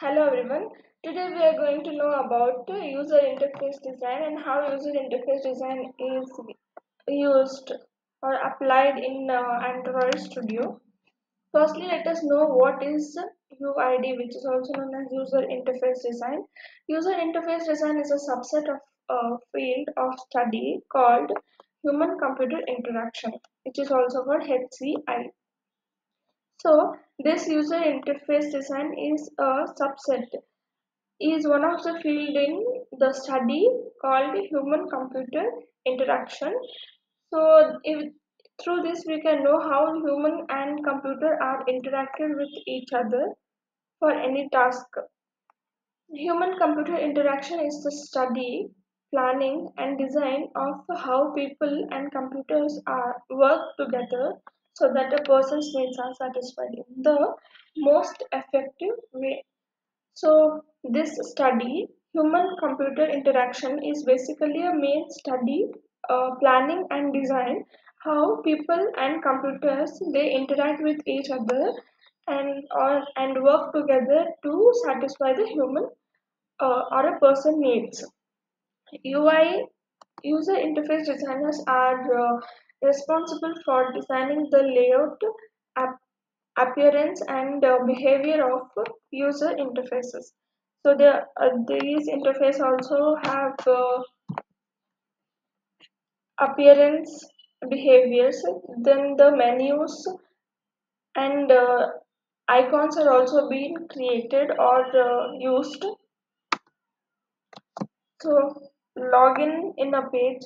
Hello everyone. Today we are going to know about user interface design and how user interface design is used or applied in uh, Android Studio. Firstly, let us know what is UID, which is also known as user interface design. User interface design is a subset of a field of study called human computer interaction, which is also called HCI. So this user interface design is a subset is one of the field in the study called human computer interaction. So if, through this we can know how human and computer are interacted with each other for any task. Human computer interaction is the study, planning and design of how people and computers are work together so that a person's needs are satisfied in the most effective way. So this study, human computer interaction is basically a main study, uh, planning and design how people and computers they interact with each other and or and work together to satisfy the human uh, or a person needs. UI user interface designers are uh, responsible for designing the layout, ap- appearance, and uh, behavior of user interfaces. So the uh, these interface also have uh, appearance, behaviors. Then the menus and uh, icons are also being created or uh, used. So login in a page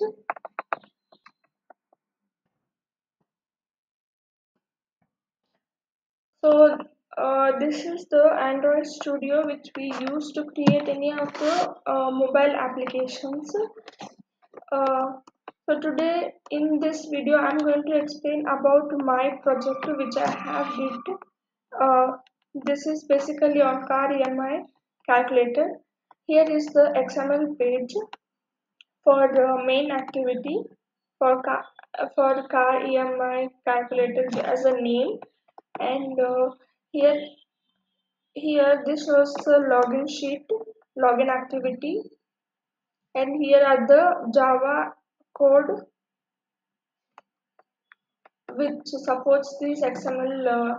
So uh, this is the Android Studio which we use to create any of the uh, mobile applications. Uh, so today in this video I'm going to explain about my project which I have did. Uh, this is basically on car EMI calculator. Here is the XML page for the main activity for car, for car EMI calculator as a name and uh, here here this was the login sheet login activity. And here are the java code which supports this xml uh,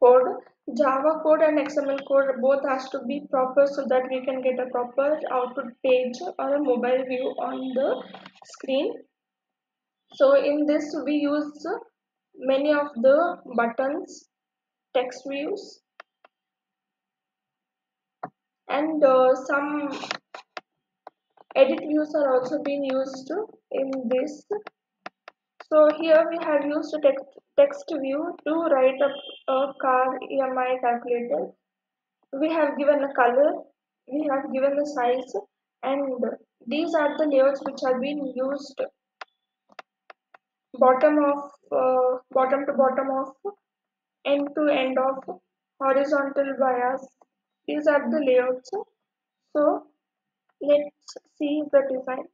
code. Java code and xml code both has to be proper so that we can get a proper output page or a mobile view on the screen. So in this we use many of the buttons text views and uh, some edit views are also being used in this. So here we have used a text, text view to write up a car EMI calculator. We have given a color we have given the size and these are the layouts which have been used. Bottom of uh, bottom to bottom of end to end of horizontal bias these are the layouts so let's see the design.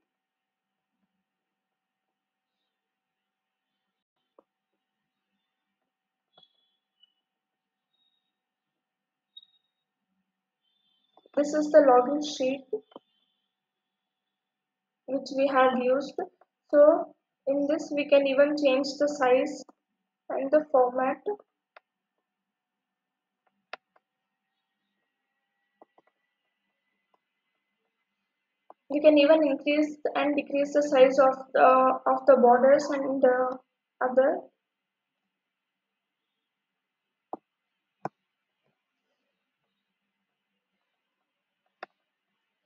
This is the login sheet which we have used. So in this we can even change the size and the format you can even increase and decrease the size of the of the borders and the other.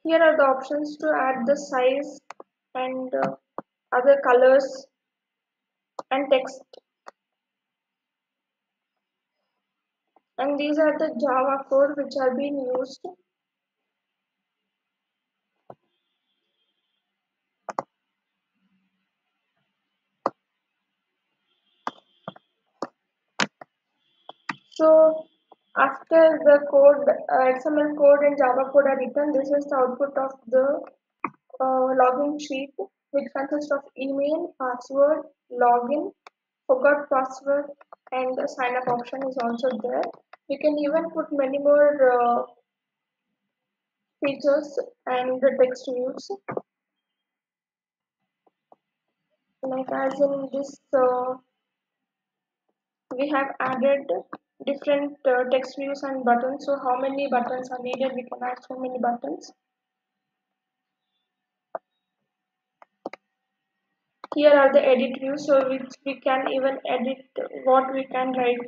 Here are the options to add the size and uh, other colors and text. And these are the java code which are being used So after the code, uh, XML code and Java code are written, this is the output of the uh, login sheet, which consists of email, password, login, forgot password, and the sign up option is also there. You can even put many more uh, features and the text views like as in this uh, we have added different uh, text views and buttons. So how many buttons are needed? We can add so many buttons. Here are the edit views so which we can even edit what we can write.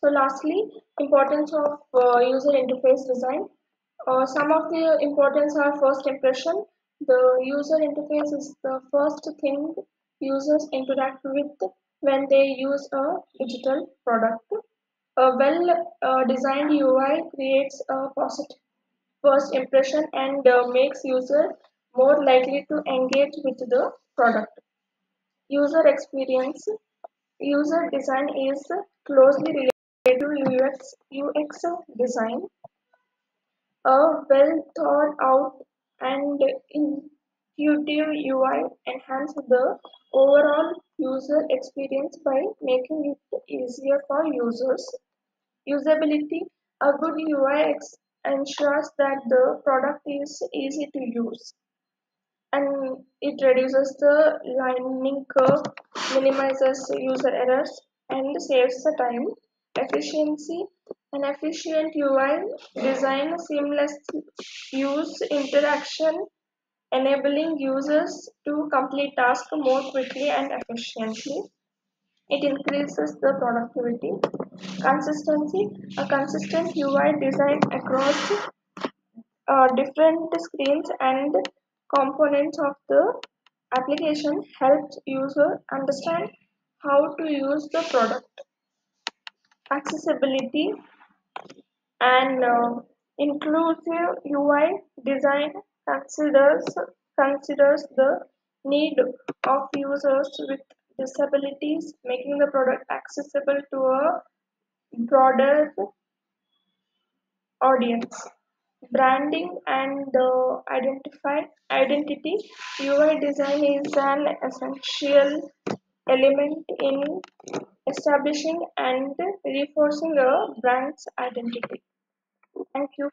So lastly importance of uh, user interface design. Uh, some of the importance are first impression. The user interface is the first thing users interact with when they use a digital product. A well uh, designed UI creates a positive first impression and uh, makes user more likely to engage with the product. User experience user design is closely related to UX, UX design. A well thought out and intuitive UI enhances the overall user experience by making it easier for users. Usability A good UI ensures that the product is easy to use and it reduces the learning curve, minimizes user errors, and saves the time. Efficiency An efficient UI design seamless use interaction enabling users to complete tasks more quickly and efficiently. It increases the productivity. Consistency A consistent UI design across uh, different screens and components of the application helps user understand how to use the product. Accessibility and uh, inclusive UI design considers considers the need of users with disabilities, making the product accessible to a broader audience. Branding and uh, identity UI design is an essential element in establishing and reinforcing a brand's identity. Thank you.